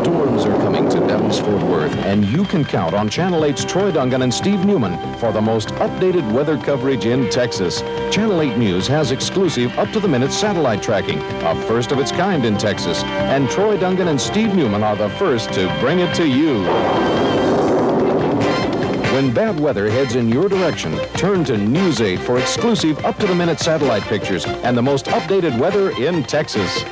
Storms are coming to Dallas Fort Worth, and you can count on Channel 8's Troy Dungan and Steve Newman for the most updated weather coverage in Texas. Channel 8 News has exclusive up to the minute satellite tracking, a first of its kind in Texas, and Troy Dungan and Steve Newman are the first to bring it to you. When bad weather heads in your direction, turn to News 8 for exclusive up to the minute satellite pictures and the most updated weather in Texas.